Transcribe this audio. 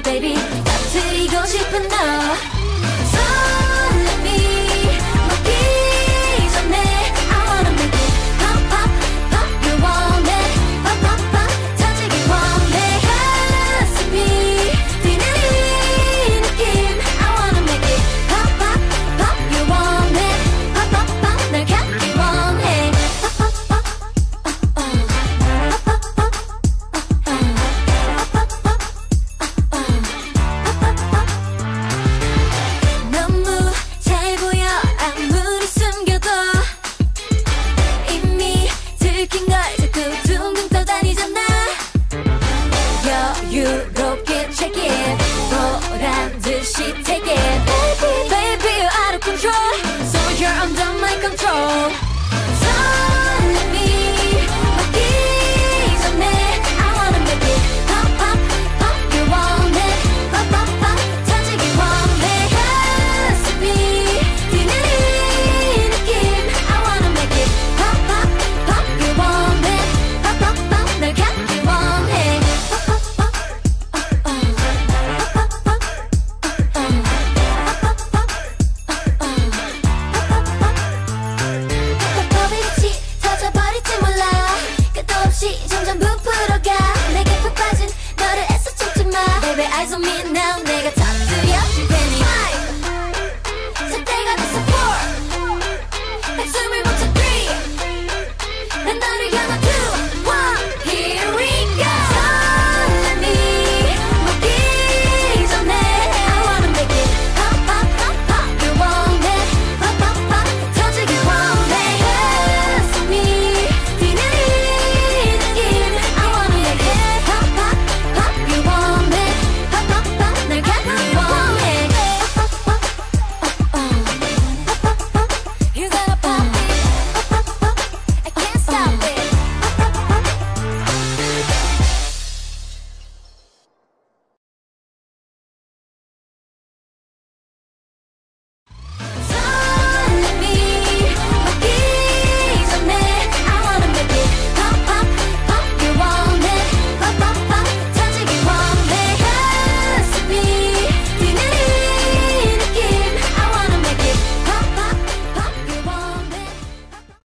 baby 반드시 take it. Baby, baby, you're out of control. So you're under my control. 없이 점점